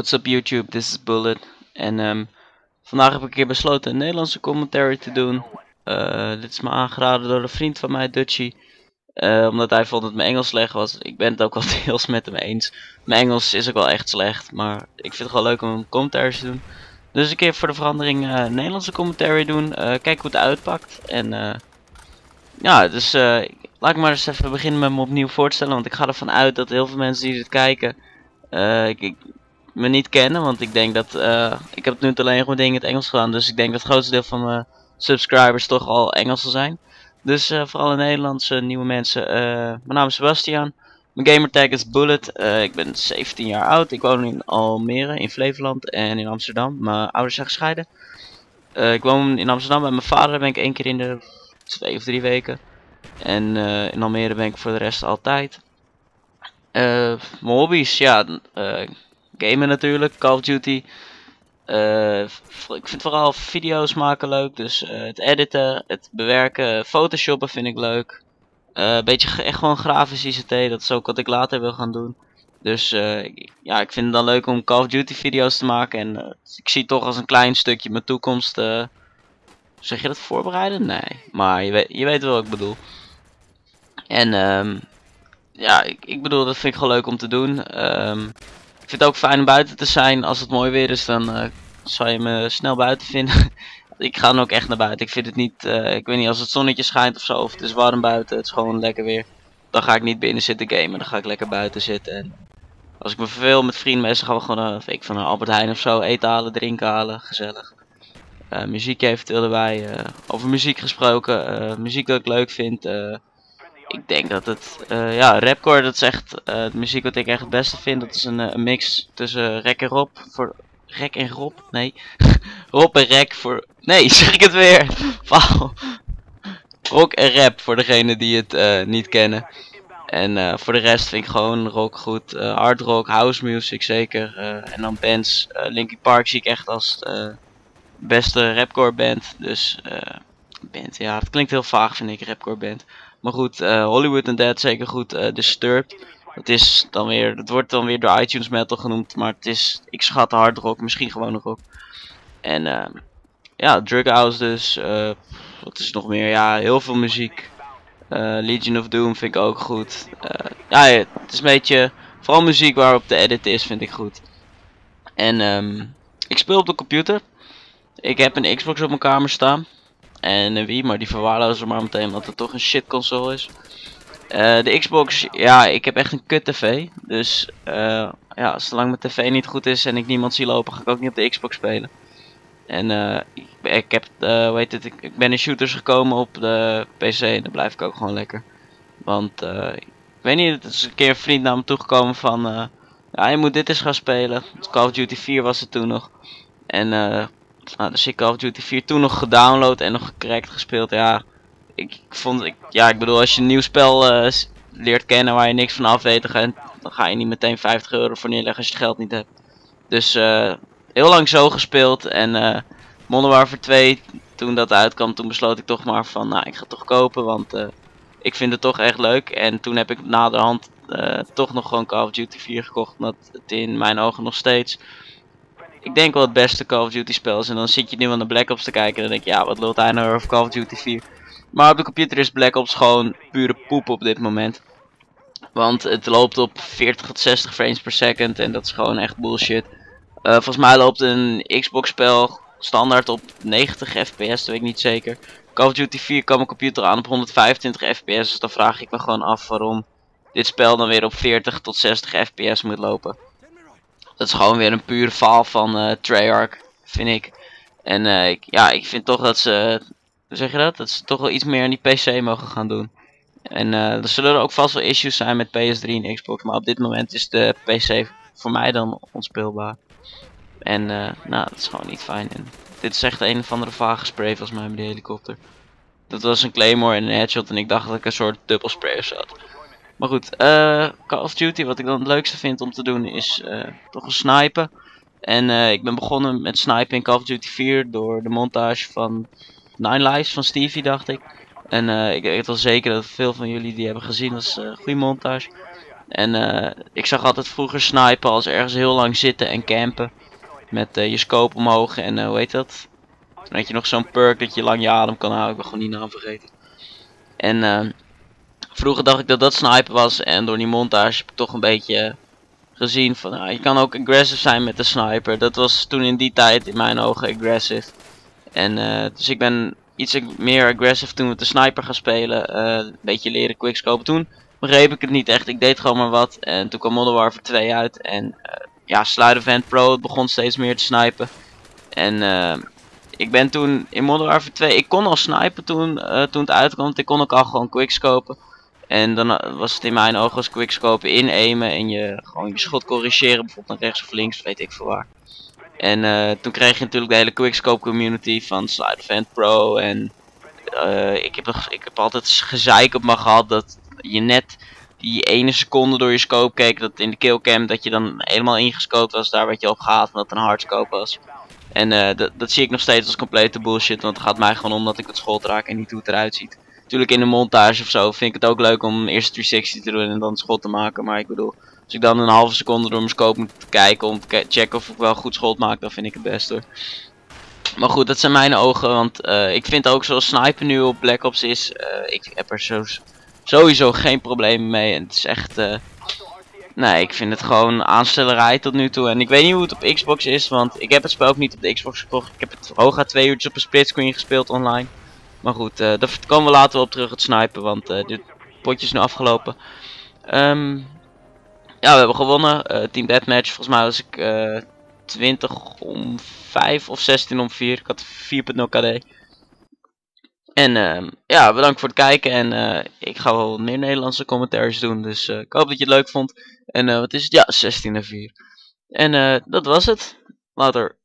What's up YouTube, this is Bullet. En ehm, vandaag heb ik een keer besloten een Nederlandse commentary te doen. Uh, dit is me aangeraden door een vriend van mij, Dutchie. Uh, omdat hij vond dat mijn Engels slecht was. Ik ben het ook wel deels met hem eens. Mijn Engels is ook wel echt slecht, maar ik vind het gewoon leuk om een commentary te doen. Dus een keer voor de verandering uh, Nederlandse commentary doen. kijken hoe het uitpakt. En ja, dus laat ik maar eens even beginnen met me opnieuw voorstellen. Want ik ga ervan uit dat heel veel mensen die dit kijken... ik, ik me niet kennen. Want ik denk dat, uh, ik heb nu alleen gewoon dingen in het Engels gedaan. Dus ik denk dat het grootste deel van mijn subscribers toch al Engels zal zijn. Dus uh, voor alle Nederlandse nieuwe mensen, uh, mijn naam is Sebastian. Mijn gamertag is Bullet. ik ben 17 jaar oud. Ik woon in Almere, in Flevoland en in Amsterdam. Mijn ouders zijn gescheiden. ik woon in Amsterdam met mijn vader. ben ik één keer in de twee of drie weken. En in Almere ben ik voor de rest altijd. mijn hobby's, ja, gamen natuurlijk, Call of Duty. Uh, ik vind vooral video's maken leuk, dus uh, het editen, het bewerken, photoshoppen vind ik leuk. Uh, een beetje echt gewoon grafisch ICT, dat is ook wat ik later wil gaan doen. Dus ja, ik vind het dan leuk om Call of Duty video's te maken en ik zie toch als een klein stukje mijn toekomst. zeg je dat voorbereiden? Nee, maar je weet, je weet wel wat ik bedoel. En um, ja, ik, ik bedoel, dat vind ik gewoon leuk om te doen. Ik vind het ook fijn om buiten te zijn. Als het mooi weer is, dan uh, zal je me snel buiten vinden. ik ga dan ook echt naar buiten. Ik vind het niet, uh, ik weet niet, als het zonnetje schijnt of zo, of het is warm buiten, het is gewoon lekker weer. Dan ga ik niet binnen zitten gamen, dan ga ik lekker buiten zitten. En als ik me verveel met vrienden, meestal gaan we gewoon uh, ik van een Albert Heijn of zo eten halen, drinken halen, gezellig. Muziek eventueel erbij. over muziek gesproken, muziek dat ik leuk vind ik denk dat het, uh, ja, rapcore dat is echt uh, de muziek wat ik echt het beste vind. Dat is een, een mix tussen rek en rob, voor rek en rob, nee, rob en rek voor, nee, zeg ik het weer, Wauw. Rock en rap voor degenen die het niet kennen. En voor de rest vind ik gewoon rock goed, hard rock, house music zeker. en dan bands, Linkin Park zie ik echt als beste rapcore band. Dus band, ja, het klinkt heel vaag vind ik, rapcore band. Maar goed, uh, Hollywood and Dead zeker goed. Uh, Disturbed. Het is dan weer, het wordt dan weer door iTunes metal genoemd, maar het is, ik schat hard rock, misschien gewoon nog rock. En uh, ja, Drug House dus. Uh, wat is nog meer? Ja, heel veel muziek. Legion of Doom vind ik ook goed. ja, het is een beetje, vooral muziek waarop de edit is, vind ik goed. En um, ik speel op de computer. Ik heb een Xbox op mijn kamer staan en een Wii, maar die verwaarlozen maar meteen omdat het toch een shit console is. Uh, de Xbox, ja, ik heb echt een kut tv. Dus uh, ja, zolang mijn tv niet goed is en ik niemand zie lopen, ga ik ook niet op de Xbox spelen. En uh, ik, ik, heb, hoe heet het, ik, ik, ben in shooters gekomen op de PC en daar blijf ik ook gewoon lekker. Want, ik weet niet, het is een keer een vriend naar me toegekomen van, ja, je moet dit eens gaan spelen. Call of Duty 4 was het toen nog. En nou, dus ik Call of Duty 4 toen nog gedownload en nog gecrackt gespeeld. Ja, ik, vond, ik, ja, ik bedoel, als je een nieuw spel uh, leert kennen waar je niks van af weet, dan ga, je niet meteen 50 euro voor neerleggen als je het geld niet hebt. Dus uh, heel lang zo gespeeld en uh, Modern Warfare 2, toen dat uitkwam, toen besloot ik toch maar van, nou, ik ga het toch kopen, want ik vind het toch echt leuk. En toen heb ik naderhand toch nog gewoon Call of Duty 4 gekocht, omdat het in mijn ogen nog steeds ik denk wel het beste Call of Duty spel is. En dan zit je nu aan de Black Ops te kijken en dan denk je, ja, wat lult hij nou over Call of Duty 4. Maar op de computer is Black Ops gewoon pure poep op dit moment. Want het loopt op 40 tot 60 frames per second en dat is gewoon echt bullshit. Uh, volgens mij loopt een Xbox spel standaard op 90 fps, dat weet ik niet zeker. Call of Duty 4 kan mijn computer aan op 125 fps, dus dan vraag ik me gewoon af waarom dit spel dan weer op 40 tot 60 fps moet lopen. Dat is gewoon weer een pure faal van uh, Treyarch, vind ik. En uh, ik, ja, ik vind toch dat ze, hoe zeg je dat? Dat ze toch wel iets meer aan die PC mogen gaan doen. En uh, er zullen er ook vast wel issues zijn met PS3 en Xbox, maar op dit moment is de PC voor mij dan onspeelbaar. En uh, nou, dat is gewoon niet fijn. En dit is echt een of andere vage spray volgens mij met de helikopter. Dat was een Claymore en een headshot en ik dacht dat ik een soort dubbelspray zat. Maar goed, uh, Call of Duty, wat ik dan het leukste vind om te doen, is uh, toch een snipen. En uh, ik ben begonnen met snipen in Call of Duty 4 door de montage van Nine Lives van Stevie, dacht ik. En ik weet wel zeker dat veel van jullie die hebben gezien, dat is goede montage. En ik zag altijd vroeger snipen als ergens heel lang zitten en campen. Met je scope omhoog en hoe heet dat? Dan had je nog zo'n perk dat je lang je adem kan houden. Ik ben gewoon die naam vergeten. En vroeger dacht ik dat dat snipen was. En door die montage heb ik toch een beetje gezien van nou, je kan ook aggressive zijn met de sniper. Dat was toen in die tijd in mijn ogen aggressive. En uh, dus ik ben iets meer aggressive toen we de sniper gaan spelen. Uh, een beetje leren quickscope. Toen begreep ik het niet echt. Ik deed gewoon maar wat. En toen kwam Modern Warfare 2 uit. En uh, ja, Pro begon steeds meer te snipen. En ik ben toen in Modern Warfare 2, ik kon al snipen toen, toen het uitkwam. Ik kon ook al gewoon quickscopen. En dan eh, was het in mijn ogen als quickscope inaimen en je gewoon je schot corrigeren, bijvoorbeeld naar rechts of links, weet ik veel waar. En uh, toen kreeg je natuurlijk de hele quickscope community van Slide Pro en uh, ik, heb, ik heb altijd gezeik op me gehad dat je net die ene seconde door je scope keek, dat in de killcam dat je dan helemaal ingescoped was, daar werd je op gehaald omdat het een hardscope was. En dat zie ik nog steeds als complete bullshit, want het gaat mij gewoon om dat ik het schot raak en niet hoe het eruit ziet. Natuurlijk in de montage of zo vind ik het ook leuk om eerst 360 te doen en dan schot te maken. Maar ik bedoel, als ik dan een halve seconde door mijn scope moet kijken om te checken of ik wel goed schot maak, dan vind ik het best hoor. Maar goed, dat zijn mijn ogen, want uh, ik vind ook zoals sniper nu op Black Ops is, uh, ik heb er zo, sowieso geen probleem mee. En het is echt, uh, nee, ik vind het gewoon aanstellerij tot nu toe. En ik weet niet hoe het op Xbox is, want ik heb het spel ook niet op de Xbox gekocht. Ik heb het hooguit twee uurtjes op een splitscreen gespeeld online. Maar goed, uh, daar komen we later op terug het snipen, want uh, dit potje is nu afgelopen. Um, ja, we hebben gewonnen. Uh, team Deathmatch, volgens mij was ik 20 om 5 of 16 om 4. Ik had 4.0 KD. En uh, ja, bedankt voor het kijken. En ik ga wel meer Nederlandse commentaries doen. Dus ik hoop dat je het leuk vond. En wat is het? Ja, 16 en 4. En dat was het. Later.